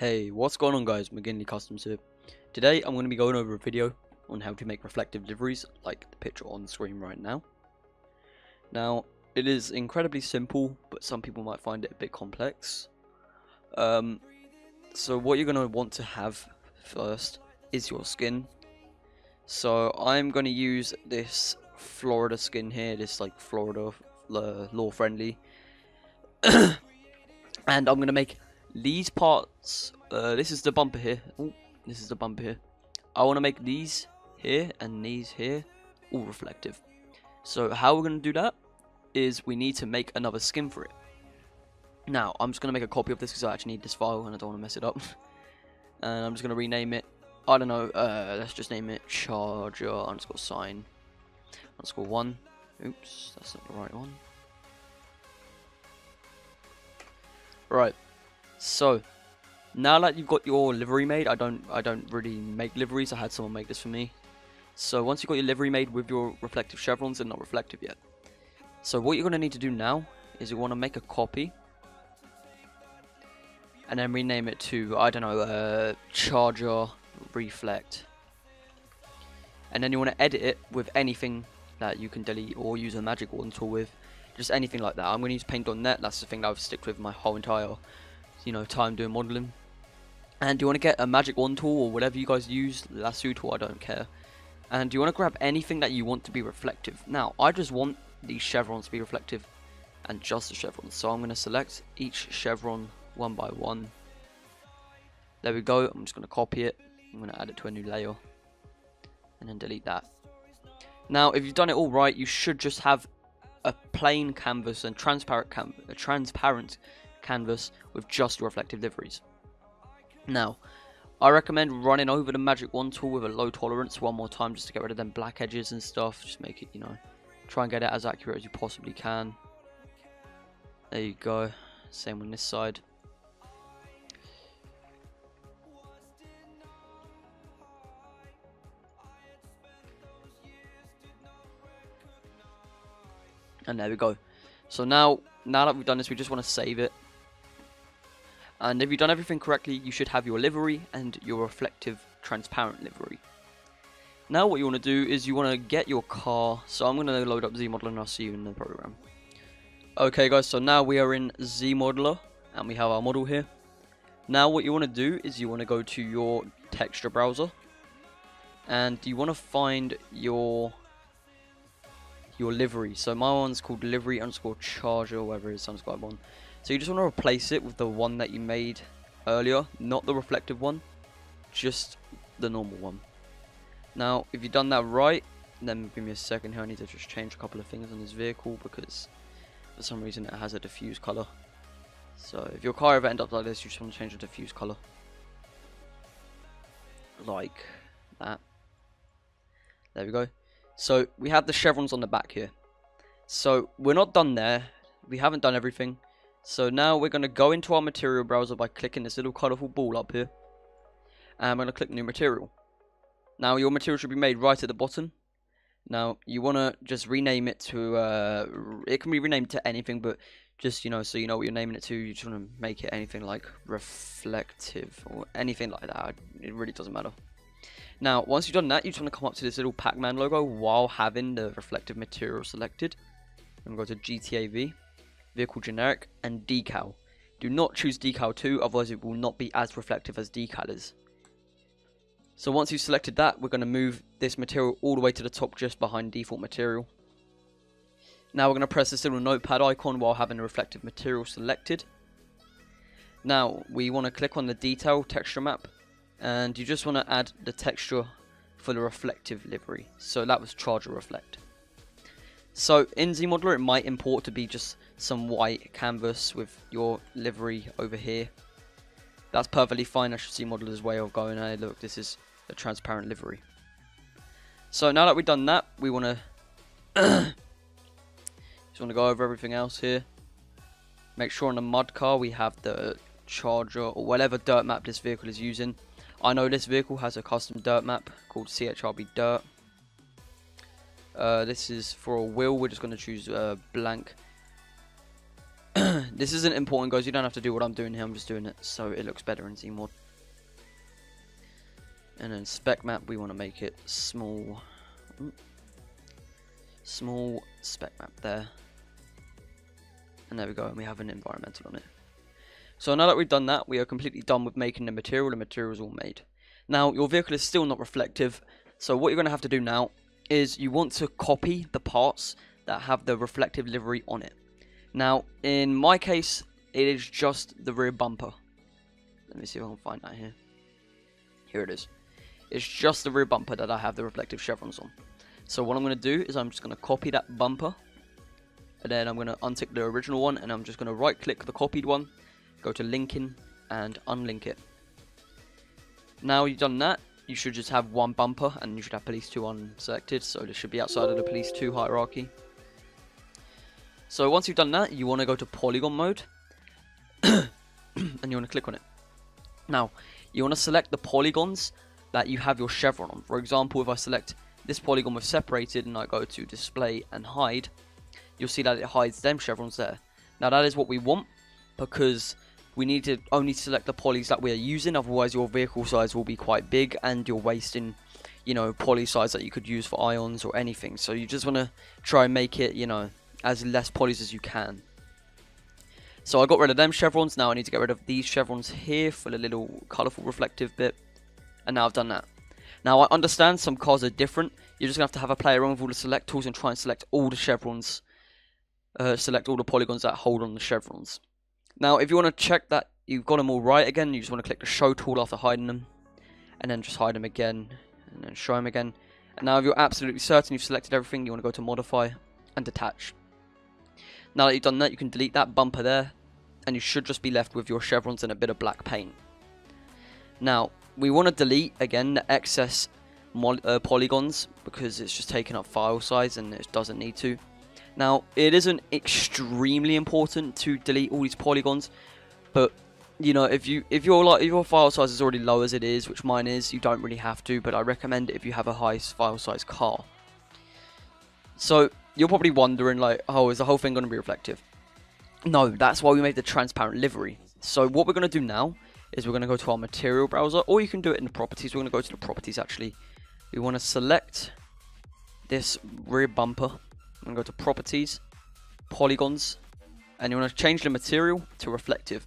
Hey, what's going on guys, McGinlay Customs here. Today I'm going to be going over a video on how to make reflective liveries like the picture on the screen right now. Now, it is incredibly simple, but some people might find it a bit complex. Um, so what you're going to want to have first is your skin. So I'm going to use this Florida skin here, this like Florida uh, law friendly. and I'm going to make these parts, uh, this is the bumper here. Ooh, this is the bumper here. I want to make these here and these here all reflective. So how we're going to do that is we need to make another skin for it. Now, I'm just going to make a copy of this because I actually need this file and I don't want to mess it up. and I'm just going to rename it. I don't know, uh, let's just name it charger underscore sign underscore 1. Oops, that's not the right one. Right, so, now that you've got your livery made, I don't I don't really make liveries, I had someone make this for me. So once you've got your livery made with your reflective chevrons, they're not reflective yet. So what you're going to need to do now is you want to make a copy. And then rename it to, I don't know, uh, Charger Reflect. And then you want to edit it with anything that you can delete or use a magic wand tool with. Just anything like that. I'm going to use paint.net, that's the thing that I've sticked with my whole entire you know, time doing modeling. And do you want to get a magic wand tool or whatever you guys use, lasso tool, I don't care. And do you want to grab anything that you want to be reflective? Now, I just want these chevrons to be reflective and just the chevrons. So I'm going to select each chevron one by one. There we go. I'm just going to copy it. I'm going to add it to a new layer and then delete that. Now, if you've done it all right, you should just have a plain canvas and transparent a transparent canvas with just reflective liveries. Now, I recommend running over the Magic Wand tool with a low tolerance one more time just to get rid of them black edges and stuff. Just make it, you know, try and get it as accurate as you possibly can. There you go. Same on this side. And there we go. So now, now that we've done this, we just want to save it. And if you've done everything correctly, you should have your livery and your reflective transparent livery. Now what you want to do is you want to get your car. So I'm going to load up ZModeler and I'll see you in the program. Okay guys, so now we are in ZModeler and we have our model here. Now what you want to do is you want to go to your texture browser and you want to find your your livery. So my one's called livery underscore charger, or whatever it is, underscore one. So you just want to replace it with the one that you made earlier, not the reflective one, just the normal one. Now, if you've done that right, then give me a second here, I need to just change a couple of things on this vehicle because for some reason it has a diffuse colour. So if your car ever ends up like this, you just want to change the diffuse colour. Like that. There we go. So we have the chevrons on the back here. So we're not done there. We haven't done everything. So now we're going to go into our material browser by clicking this little colourful ball up here. And I'm going to click new material. Now your material should be made right at the bottom. Now you want to just rename it to, uh, it can be renamed to anything, but just, you know, so you know what you're naming it to, you just want to make it anything like reflective or anything like that. It really doesn't matter. Now, once you've done that, you just want to come up to this little Pac-Man logo while having the reflective material selected. And go to GTAV vehicle generic, and decal. Do not choose decal 2, otherwise it will not be as reflective as decal is. So once you've selected that, we're going to move this material all the way to the top just behind default material. Now we're going to press this little notepad icon while having the reflective material selected. Now we want to click on the detail texture map and you just want to add the texture for the reflective livery. So that was charger reflect. So in ZModeler it might import to be just some white canvas with your livery over here. That's perfectly fine. I should That's ZModeler's way of going, hey look, this is a transparent livery. So now that we've done that, we want to just want to go over everything else here. Make sure on the mud car we have the charger or whatever dirt map this vehicle is using. I know this vehicle has a custom dirt map called CHRB Dirt. Uh, this is for a wheel. We're just going to choose uh, blank. This isn't important, guys. You don't have to do what I'm doing here. I'm just doing it so it looks better and in Zmod. And then spec map, we want to make it small. Small spec map there. And there we go, and we have an environmental on it. So now that we've done that, we are completely done with making the material. The material is all made. Now, your vehicle is still not reflective, so what you're going to have to do now is you want to copy the parts that have the reflective livery on it. Now, in my case, it is just the rear bumper. Let me see if I can find that here. Here it is. It's just the rear bumper that I have the reflective chevrons on. So what I'm going to do is I'm just going to copy that bumper. And then I'm going to untick the original one. And I'm just going to right click the copied one. Go to linking and unlink it. Now you've done that, you should just have one bumper and you should have police 2 unselected. So this should be outside of the police 2 hierarchy. So once you've done that, you want to go to polygon mode. and you want to click on it. Now, you want to select the polygons that you have your chevron on. For example, if I select this polygon with separated and I go to display and hide, you'll see that it hides them chevrons there. Now that is what we want because we need to only select the polys that we are using, otherwise your vehicle size will be quite big and you're wasting, you know, poly size that you could use for ions or anything. So you just want to try and make it, you know, as less polys as you can. So I got rid of them chevrons, now I need to get rid of these chevrons here for the little colourful reflective bit. And now I've done that. Now I understand some cars are different. You're just going to have to have a play around with all the select tools and try and select all the chevrons. Uh, select all the polygons that hold on the chevrons. Now if you want to check that you've got them all right again, you just want to click the show tool after hiding them. And then just hide them again. And then show them again. And now if you're absolutely certain you've selected everything, you want to go to modify and detach. Now that you've done that, you can delete that bumper there. And you should just be left with your chevrons and a bit of black paint. Now, we want to delete again the excess uh, polygons because it's just taking up file size and it doesn't need to. Now it isn't extremely important to delete all these polygons, but you know if you if your like if your file size is already low as it is, which mine is, you don't really have to. But I recommend it if you have a high file size car. So you're probably wondering like, oh, is the whole thing going to be reflective? No, that's why we made the transparent livery. So what we're going to do now is we're going to go to our material browser, or you can do it in the properties. We're going to go to the properties actually. We want to select this rear bumper. To go to properties, polygons, and you want to change the material to reflective.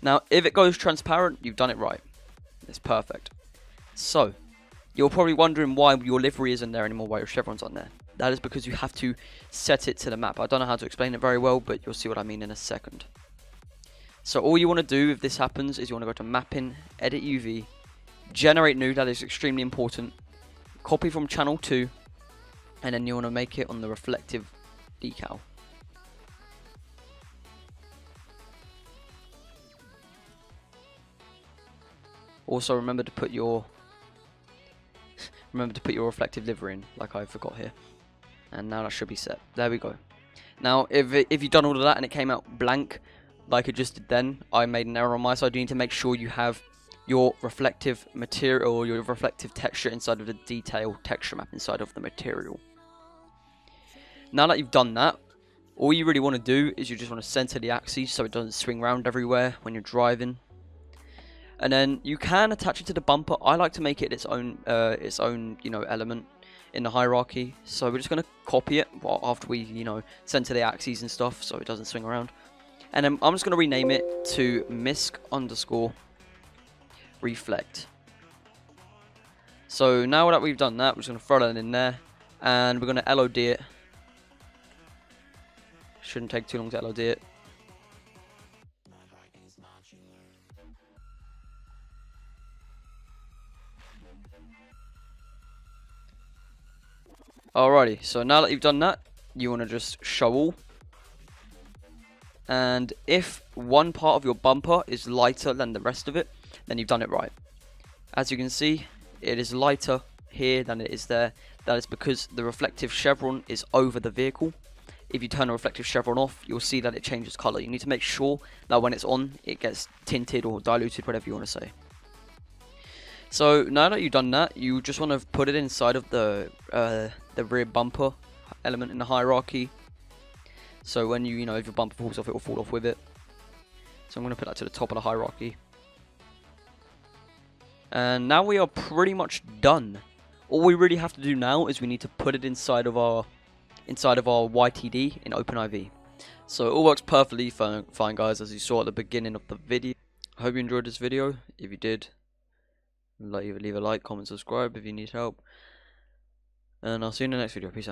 Now, if it goes transparent, you've done it right. It's perfect. So, you're probably wondering why your livery isn't there anymore, why your chevron's on there. That is because you have to set it to the map. I don't know how to explain it very well, but you'll see what I mean in a second. So all you want to do if this happens is you want to go to mapping, edit UV, generate new, that is extremely important, copy from channel 2, and then you want to make it on the reflective decal. Also remember to put your remember to put your reflective livery in, like I forgot here. And now that should be set. There we go. Now, if, it, if you've done all of that and it came out blank, like I just did then, I made an error on my side. You need to make sure you have your reflective material your reflective texture inside of the detail texture map inside of the material. Now that you've done that, all you really want to do is you just want to center the axis so it doesn't swing around everywhere when you're driving. And then you can attach it to the bumper. I like to make it its own, uh, its own, you know, element in the hierarchy. So we're just going to copy it after we, you know, center the axes and stuff so it doesn't swing around. And I'm, I'm just going to rename it to misc underscore reflect. So now that we've done that, we're just going to throw that in there. And we're going to LOD it. Shouldn't take too long to LOD it. Alrighty, so now that you've done that, you want to just show all and if one part of your bumper is lighter than the rest of it then you've done it right. As you can see it is lighter here than it is there. That is because the reflective chevron is over the vehicle. If you turn the reflective chevron off you'll see that it changes color. You need to make sure that when it's on it gets tinted or diluted whatever you want to say. So now that you've done that you just want to put it inside of the uh, the rear bumper element in the hierarchy so when you, you know, if your bumper falls off, it will fall off with it. So I'm going to put that to the top of the hierarchy. And now we are pretty much done. All we really have to do now is we need to put it inside of our inside of our YTD in OpenIV. So it all works perfectly fine, guys as you saw at the beginning of the video. I hope you enjoyed this video. If you did, leave a like, comment, subscribe if you need help. And I'll see you in the next video. Peace out.